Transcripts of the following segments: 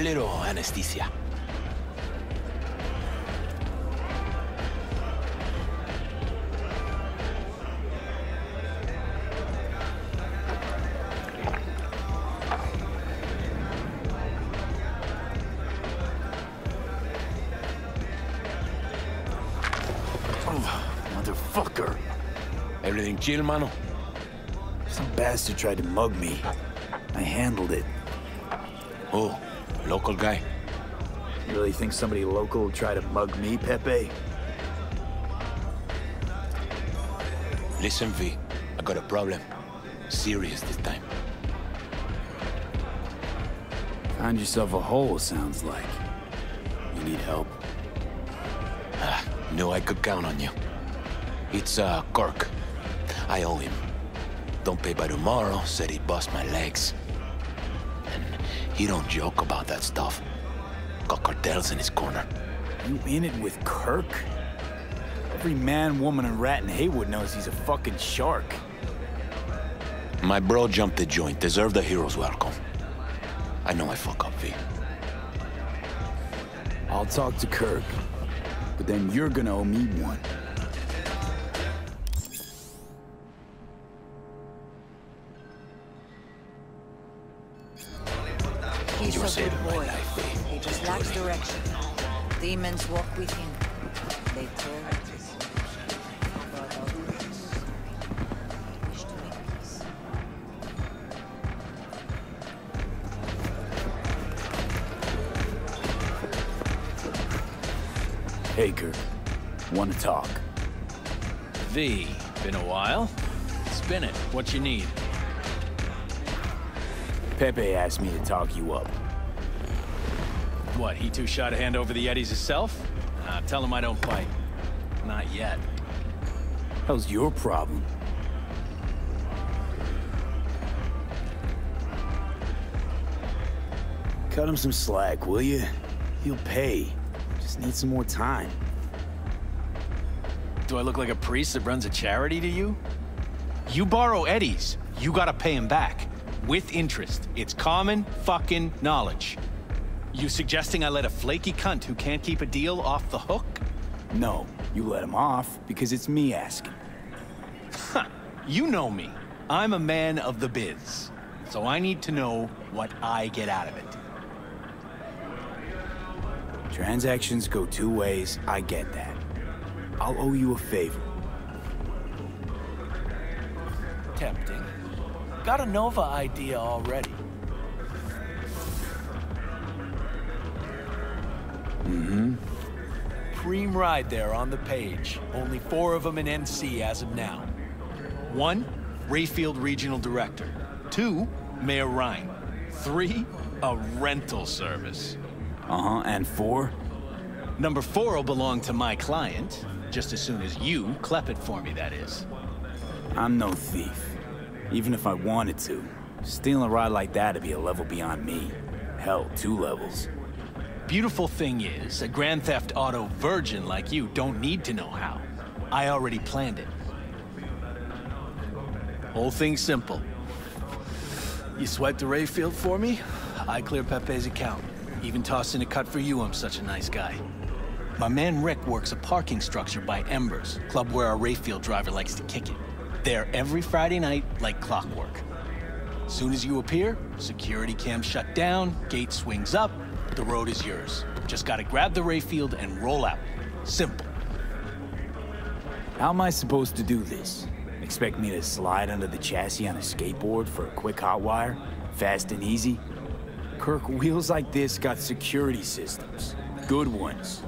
A little anesthesia. Motherfucker. Everything chill, mano? Some bastard tried to mug me. I handled it. Oh, local guy. You really think somebody local will try to mug me, Pepe? Listen, V. I got a problem. Serious this time. Find yourself a hole, sounds like. You need help? Ah, knew I could count on you. It's, uh, Kirk. I owe him. Don't pay by tomorrow, said he'd bust my legs. He don't joke about that stuff. Got cartels in his corner. You in it with Kirk? Every man, woman, and rat in Heywood knows he's a fucking shark. My bro jumped the joint, deserved a hero's welcome. I know I fuck up, V. I'll talk to Kirk, but then you're gonna owe me one. Saving good my boy. life. He just lacks direction. Demons walk with him. They turn at his But our roots wish to make peace. Hey, Kirk. Wanna talk? V, been a while? Spin it. What you need? Pepe asked me to talk you up. What, he too shot a hand over the Eddies himself? Uh, tell him I don't fight. Not yet. How's your problem? Cut him some slack, will you? He'll pay. Just need some more time. Do I look like a priest that runs a charity to you? You borrow Eddies, you gotta pay him back. With interest. It's common fucking knowledge. You suggesting I let a flaky cunt who can't keep a deal off the hook? No, you let him off because it's me asking. You know me. I'm a man of the biz. So I need to know what I get out of it. Transactions go two ways, I get that. I'll owe you a favor. Tempting. Got a Nova idea already. Mm-hmm. Preem ride there on the page. Only four of them in NC as of now. One, Rayfield Regional Director. Two, Mayor Rhyne. Three, a rental service. Uh-huh, and four? Number four will belong to my client, just as soon as you clep it for me, that is. I'm no thief. Even if I wanted to. Stealing a ride like that would be a level beyond me. Hell, two levels. Beautiful thing is, a Grand Theft Auto virgin like you don't need to know how. I already planned it. Whole thing simple. You swipe the Rayfield for me, I clear Pepe's account. Even toss in a cut for you, I'm such a nice guy. My man Rick works a parking structure by Embers, club where our Rayfield driver likes to kick it. There every Friday night, like clockwork. Soon as you appear, security cam shut down, gate swings up, the road is yours. Just gotta grab the Rayfield and roll out. Simple. How am I supposed to do this? Expect me to slide under the chassis on a skateboard for a quick hot wire? Fast and easy? Kirk, wheels like this got security systems. Good ones.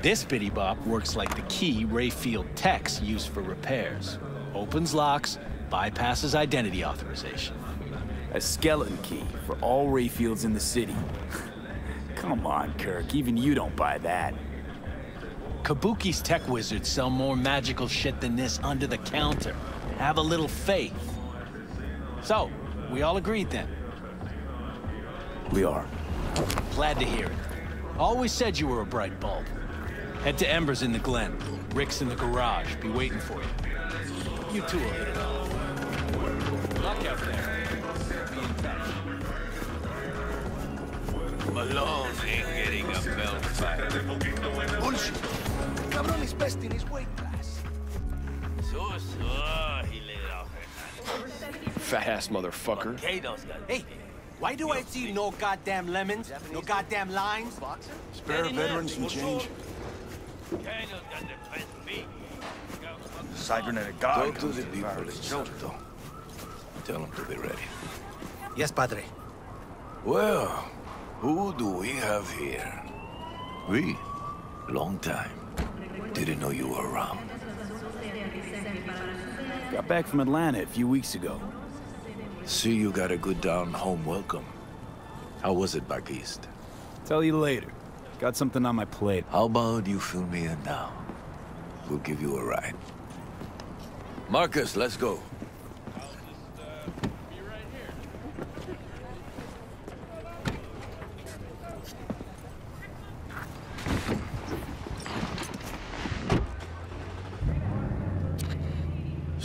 This bitty bop works like the key Rayfield techs use for repairs. Opens locks, bypasses identity authorization. A skeleton key for all Rayfields in the city. Come on, Kirk, even you don't buy that. Kabuki's tech wizards sell more magical shit than this under the counter. Have a little faith. So, we all agreed then. We are. Glad to hear it. Always said you were a bright bulb. Head to Embers in the Glen. Rick's in the garage. Be waiting for you. You two will hit it off. Luck out there. Malone ain't getting a belt back. Bullshit. Cabron is best in his weight class. So, so, he laid off. Fat ass motherfucker. Hey, why do I see no goddamn lemons, no goddamn limes? Spare veterans some change. Kato's got the best beat. Cybernetic Go god. to the people in Salto. Tell them to be ready. Yes, padre. Well, who do we have here? We? Long time. Didn't know you were around. Got back from Atlanta a few weeks ago. See you got a good down home welcome. How was it back east? Tell you later. Got something on my plate. How about you fill me in now? We'll give you a ride. Marcus, let's go.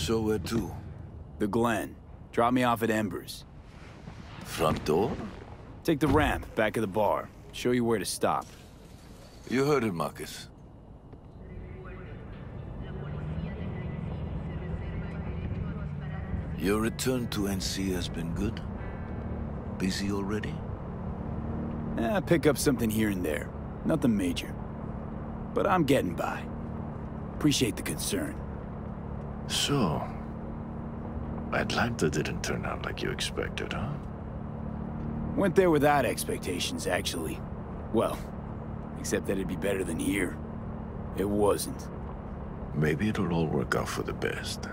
So where to? The Glen. Drop me off at Embers. Front door? Take the ramp, back of the bar. Show you where to stop. You heard it, Marcus. Your return to NC has been good? Busy already? Eh, pick up something here and there. Nothing major. But I'm getting by. Appreciate the concern. So, Atlanta didn't turn out like you expected, huh? Went there without expectations, actually. Well, except that it'd be better than here. It wasn't. Maybe it'll all work out for the best.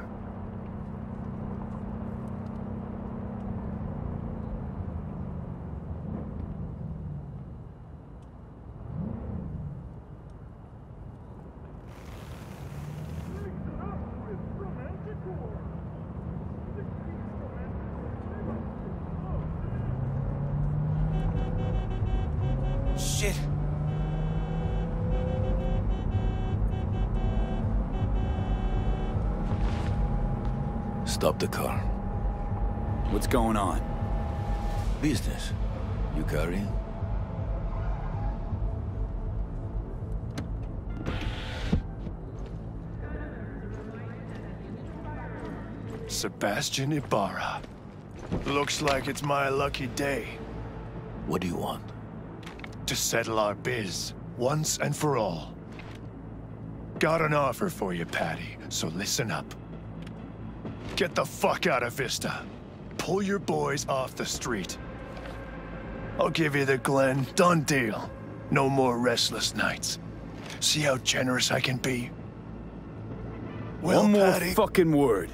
Shit. Stop the car. What's going on? Business. You carrying? Sebastian Ibarra. Looks like it's my lucky day What do you want? To settle our biz once and for all. Got an offer for you, Patty, so listen up. Get the fuck out of Vista. Pull your boys off the street. I'll give you the Glen. Done deal. No more restless nights. See how generous I can be? Well, One more Patty, fucking word.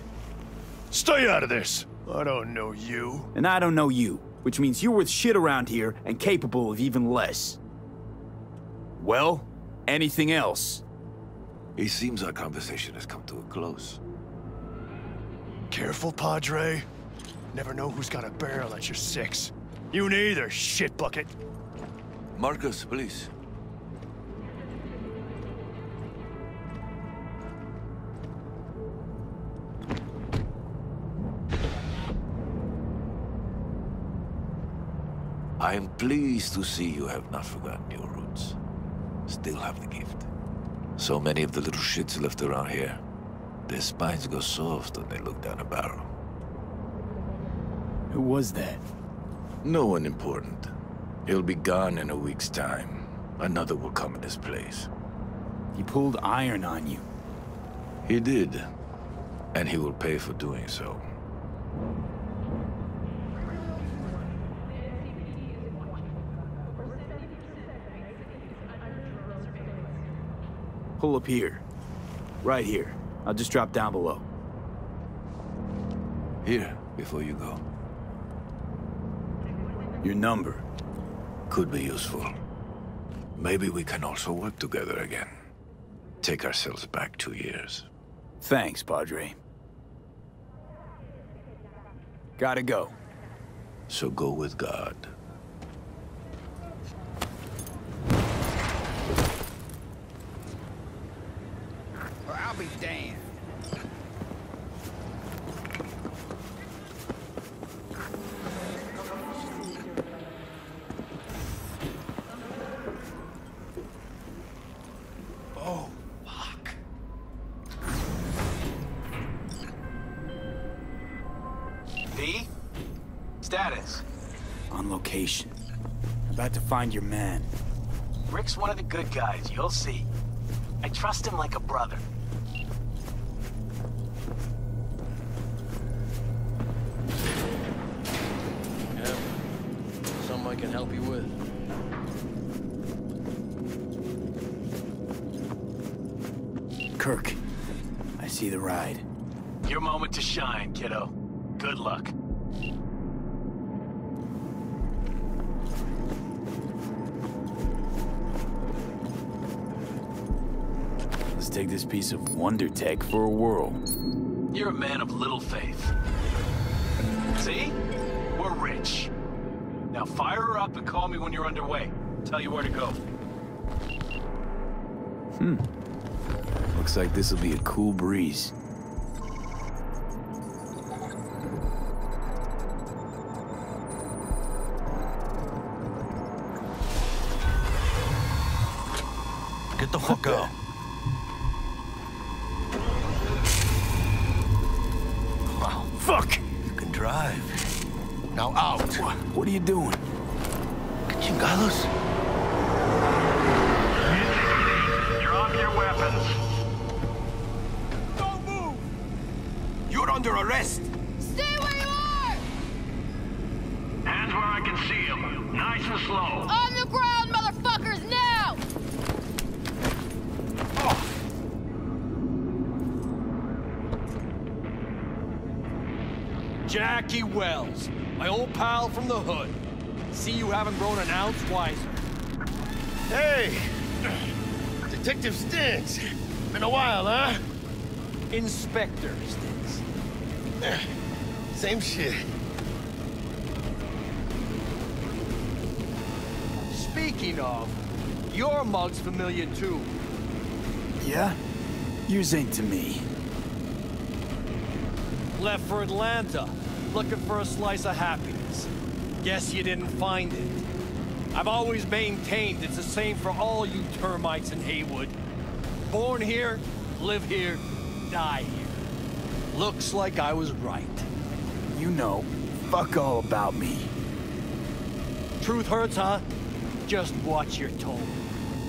stay out of this. I don't know you. And I don't know you, which means you're worth shit around here and capable of even less. Well, anything else? It seems our conversation has come to a close. Careful, Padre. Never know who's got a barrel at your six. You neither, shit bucket. Marcus, please. I am pleased to see you have not forgotten your roots. Still have the gift. So many of the little shits left around here. Their spines go soft when they look down a barrel. Who was that? No one important. He'll be gone in a week's time. Another will come in his place. He pulled iron on you. He did. And he will pay for doing so. Pull up here. Right here. I'll just drop down below. Here, before you go. Your number. Could be useful. Maybe we can also work together again. Take ourselves back two years. Thanks, Padre. Gotta go. So go with God. Location. About to find your man. Rick's one of the good guys, you'll see. I trust him like a brother. Yep. Something I can help you with. Kirk, I see the ride. Your moment to shine, kiddo. Good luck. Take this piece of wonder tech for a whirl. You're a man of little faith. See? We're rich. Now fire her up and call me when you're underway. Tell you where to go. Hmm. Looks like this'll be a cool breeze. Get the fuck out. Fuck! You can drive. Now out. What are you doing? Chingados. Drop your weapons. Don't move! You're under arrest. Stay where you are! Hands where I can see them. Nice and slow. On Jackie Welles, my old pal from the hood. See you haven't grown an ounce wiser. Hey! Detective Stintz. Been a while, huh? Inspector Stintz. Same shit. Speaking of, your mug's familiar too. Yeah? Yours ain't to me. Left for Atlanta, looking for a slice of happiness. Guess you didn't find it. I've always maintained it's the same for all you termites in Heywood. Born here, live here, die here. Looks like I was right. You know, fuck all about me. Truth hurts, huh? Just watch your tone.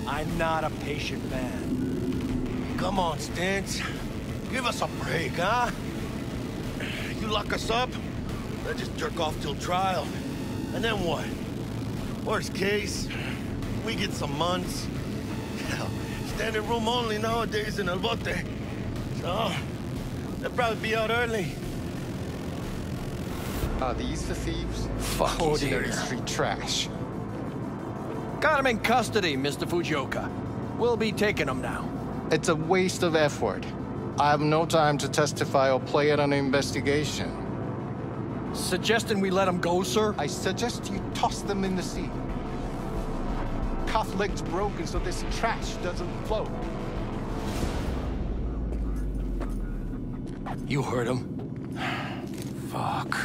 I'm not a patient man. Come on, Stintz. Give us a break, huh? You lock us up, then just jerk off till trial. And then what? Worst case, we get some months. Hell, standing room only nowadays in El Bote. So, they'll probably be out early. Are these the thieves? Fuck ordinary street trash. Got him in custody, Mr. Fujioka. We'll be taking him now. It's a waste of effort. I have no time to testify or play at an investigation. Suggesting we let them go, sir? I suggest you toss them in the sea. Cuff legs broken so this trash doesn't float. You heard him. Fuck.